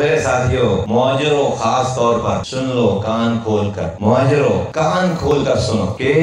मेरे साथियों, मुहाजिरों खास तौर पर सुन लो, कान खोल कर मुहाजिरों, कान खोल कर सुनो के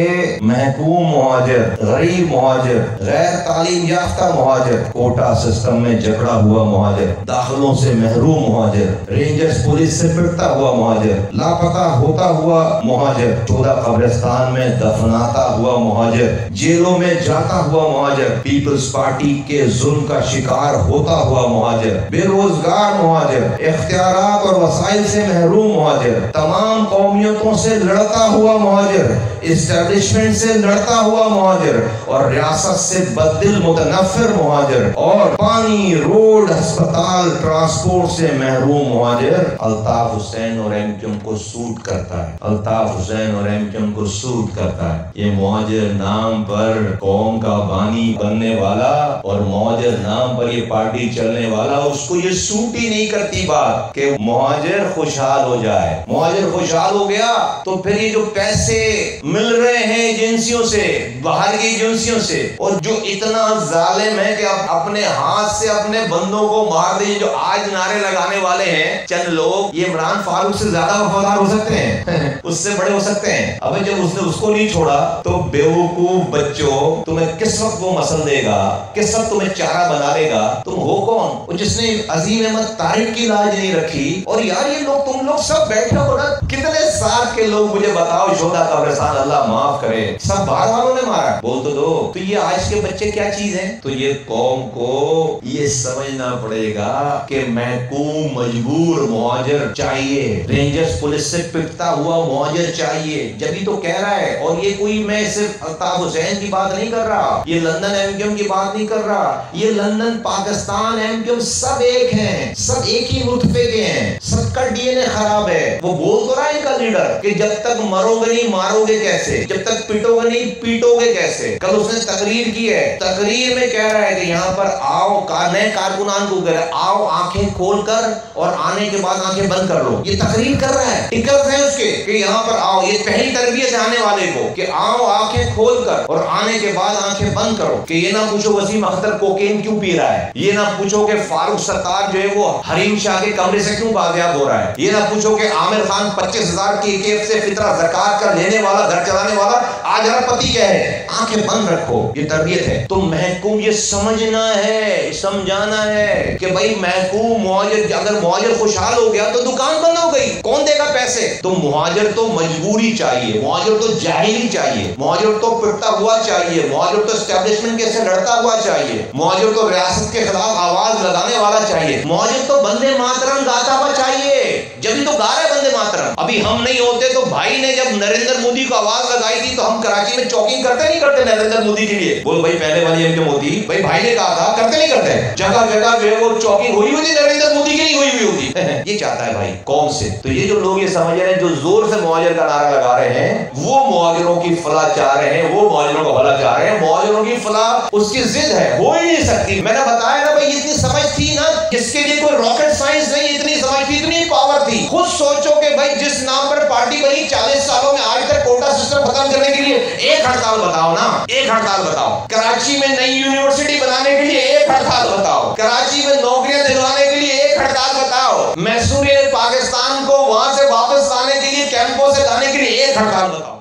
महकूम मुआजर गरीब मुआजर गैर तालीम याफ्ता मुहाजिर, कोटा सिस्टम में जकड़ा हुआ मुहाजिर, दाखिलों से महरूम मुहाजिर, रेंजर्स पुलिस से पिटता हुआ मुआजर लापता होता हुआ मुहाजिर, चौदह कब्रिस्तान में दफनाता हुआ मुहाजिर, जेलों में जाता हुआ मुहाजिर, पीपल्स पार्टी के जुल्म का शिकार होता हुआ मुहाजिर, बेरोजगार मुहाजिर इख्तियार और वसाइल से महरूम मुहाजिर। तमाम कौमियतों से लड़ता हुआ मुहाजिर। इस्टेब्लिशमेंट से लड़ता हुआ मुहाजिर। और रियासत से बददिल मुतनफिर मुहाजिर। और पानी, रोड, अस्पताल, ट्रांसपोर्ट से महरूम मुहाजिर। अल्ताफ हुसैन और एम को सूट करता है। अल्ताफ हुसैन और एम को सूट करता है। ये मुहाजिर नाम पर कौम का बानी बनने वाला और मुहाजिर नाम पर ये पार्टी चलने वाला, उसको ये सूट ही नहीं करती बात कि मुहाजिर खुशहाल हो जाए। मुहाजिर खुशहाल हो गया तो फिर ये जो पैसे मिल रहे हैं एजेंसियों से, बाहर की एजेंसियों से, और जो इतना जालिम है कि आप अपने हाथ से अपने बंदों को मार दीजिए जो आज नारे लगाने वाले हैं, चंद लोग, ये इमरान फारूक से ज़्यादा वफादार हो सकते हैं। उससे बड़े हो सकते हैं। अब जब उसने उसको नहीं छोड़ा तो बेवकूफ़ बच्चों, तुम्हें किस वक्त वो मसल देगा? किस वक्त तुम्हें चारा बना देगा? तुम हो कौन? जिसने अजीम अहमद तारिक की लाज नहीं रखी। और यार ये लोग, तुम लोग सब बैठे हो ना, कितने साल के लोग मुझे बताओ शोधा कब्रस्तान अल्लाह माफ़ करे। सब बाहर वालों ने मारा। बोल तो दो। तो ये आज के बच्चे क्या चीज़ है? तो ये कौम को ये समझना पड़ेगा कि महकूम, मजबूर मुहाजिर चाहिए। रेंजर्स पुलिस से पिटता हुआ मुहाजिर चाहिए। जब तो कह रहा है, और ये कोई मैं सिर्फ़ अल्ताफ हुसैन की बात नहीं कर रहा। ये लंदन एमक्यूएम की बात नहीं कर रहा। ये लंदन, पाकिस्तान एमक्यूएम सब एक हैं। सब एक ही मुतफे के हैं। सबका डीएनए खराब है। वो बोल तो रहा है इनका लीडर कि जब तक मरोगे नहीं, मारोगे कैसे? जब तक पिटोगे नहीं, पीटोगे कैसे? कल उसने तकरीर की है। तकरीर में कह रहा है कि यहाँ पर आओ नए कारकुनान को कह आओ, आँखें खोल कर और आने के बाद आँखें बंद कर लो। ये तकरीर कर रहा है। टिकल्स है उसके कि यहाँ पर आओ। ये पहली तरबियत है आने वाले को कि आओ, आँखें खोल कर और आने के बाद आँखें बंद करो। कि ये ना पूछो वसीम अख्तर कोकेन क्यों पी रहा है? ये ना पूछो कि फारूक सरकार जो है वो हरीम शाह के कमरे से क्यों बाजियाब हो रहा है? ये ना पूछो कि आमिर खान पच्चीस हज़ार की केफ से फितरा जक़ात का लेने वाला, घर चलाने वाला, आज हर पति क्या है, आँखें बंद रखो, ये तरबियत है। तो महकूम, ये समझना है समझाना है कि भाई महकूम अगर मुआजर खुशहाल हो गया तो दुकान गई कौन देगा पैसे? तो मुहाजिर तो मजबूरी चाहिए, मुहाजिर तो जाहिली चाहिए, मुहाजिर तो पिटता हुआ चाहिए, मुहाजिर तो स्टैब्लिशमेंट के से लड़ता हुआ चाहिए, मुहाजिर तो रियासत के खिलाफ आवाज़ लगाने वाला चाहिए, मुहाजिर तो बंदे मातरम गाता हुआ चाहिए, जब तो गा रहे बंदे मातरम। अभी हम नहीं होते तो भाई ने जब नरेंद्र मोदी को आवाज़ लगाई थी तो हम कराची में चौकिंग करते नहीं करते नरेंद्र मोदी के लिए? बोल भाई, पहले वाली एम मोदी, भाई भाई ने कहा था, करते नहीं करते? जगह जगह जो है वो चौकिंग हुई हुई थी नरेंद्र मोदी की नहीं हुई ये चाहता है भाई, कौन से? तो ये जो लोग ये समझ रहे हैं, जो ज़ोर से मुआजर का नारा लगा रहे हैं, वो मुआजरों की फला चाह रहे हैं, वो मुआजरों का भला चाह रहे हैं मुआजरों की फला उसकी जिद है, हो ही नहीं सकती। मैंने बताया ना भाई, इतनी समझ थी ना, इसके लिए कोई रॉकेट साइंस नहीं, इतनी समझ थी, इतनी पावर थी। खुद सोचो कि भाई, जिस नाम पर पार्टी बनी चालीस सालों में, आज तक कोटा सिस्टम खत्म करने के लिए, एक हड़ताल बताओ ना, एक हड़ताल बताओ। कराची में नई यूनिवर्सिटी बनाने के लिए एक हड़ताल बताओ। कराची में नौकरियाँ दिलवाने मैसूर पाकिस्तान